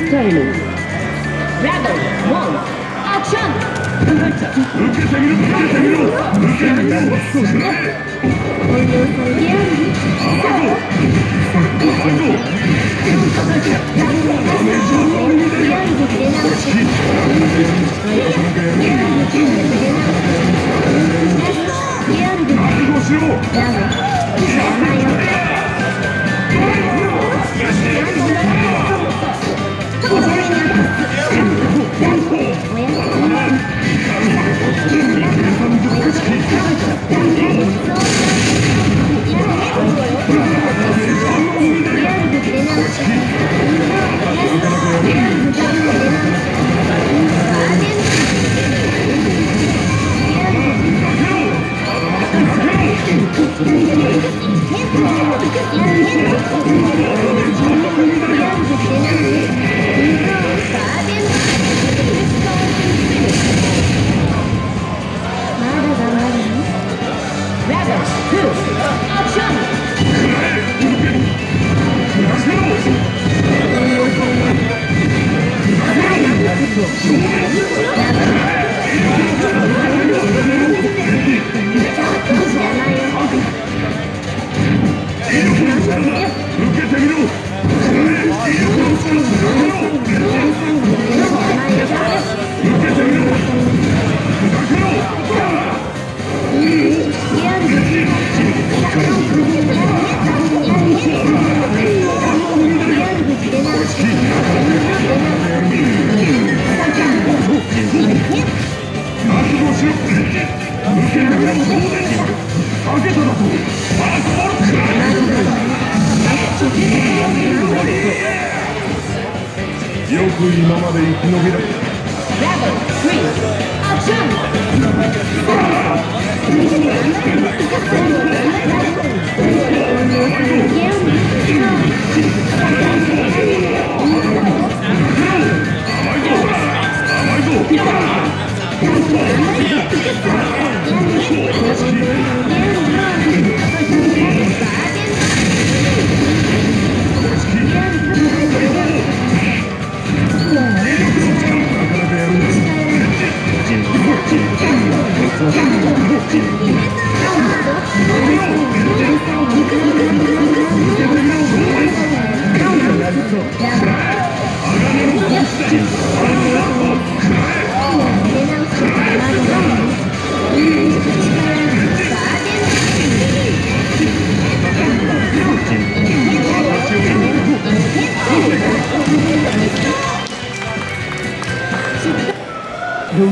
Timing. Dragon, one, action! 受けてみろ受けてみろ受けてみろそうだねおいおいおいやる甘いぞ甘いぞダメージは倍に出るく今まで生き延びろ Level 3 a jump! The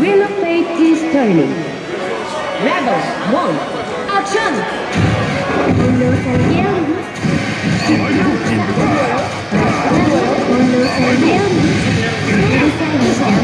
wheel of fate is turning. Rebels, one, action! Hello,